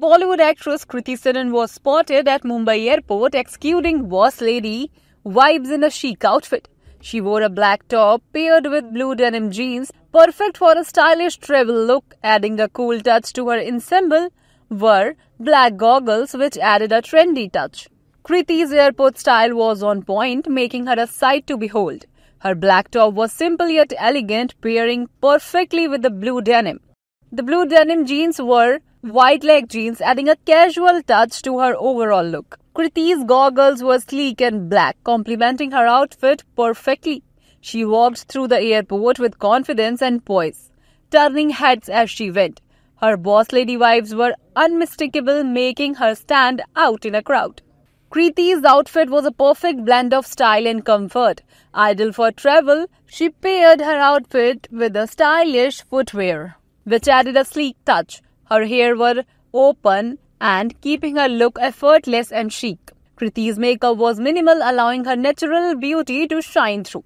Bollywood actress Kriti Sanon was spotted at Mumbai airport executing boss lady vibes in a chic outfit. She wore a black top paired with blue denim jeans, perfect for a stylish travel look, adding a cool touch to her ensemble were black goggles which added a trendy touch. Kriti's airport style was on point, making her a sight to behold. Her black top was simple yet elegant, pairing perfectly with the blue denim. The blue denim jeans were white leg jeans, adding a casual touch to her overall look. Kriti's goggles were sleek and black, complementing her outfit perfectly. She walked through the airport with confidence and poise, turning heads as she went. Her boss lady vibes were unmistakable, making her stand out in a crowd. Kriti's outfit was a perfect blend of style and comfort. Ideal for travel, she paired her outfit with a stylish footwear, which added a sleek touch. Her hair were open and keeping her look effortless and chic. Kriti's makeup was minimal, allowing her natural beauty to shine through.